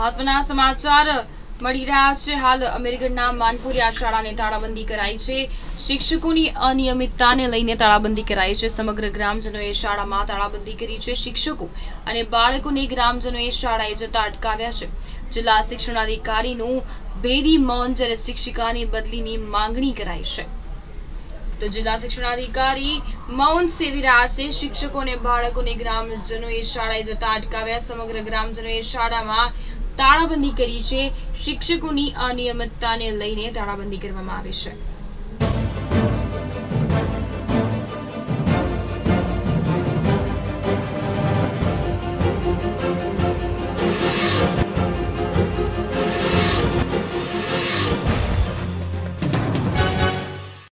મહત્વના સમાચાર મળી રહ્યા છે. હાલ અમીરગઢના માનપુરિયા શાળાને તાળાબંધી કરાઈ છે. શિક્ષકોની અનિયમિતતાને લઈને તાળાબંધી કરાઈ છે. સમગ્ર ગ્રામજનોએ શાળામાં તાળાબંધી કરી છે. શિક્ષકો અને બાળકોને ગ્રામજનોએ શાળાએ જતા અટકાવ્યા છે. જિલ્લા શિક્ષણાધિકારીનું ભેદી મૌન જ્યારે શિક્ષિકાની બદલીની માંગણી કરાઈ છે. તો જિલ્લા શિક્ષણાધિકારી મૌન સેવી રહ્યા છે. શિક્ષકો અને બાળકોને ગ્રામજનોએ શાળાએ જતા અટકાવ્યા. સમગ્ર ગ્રામજનોએ શાળામાં તાળાબંધી કરી છે. શિક્ષકોની અનિયમિતતાને લઈને તાળાબંધી કરવામાં આવી છે.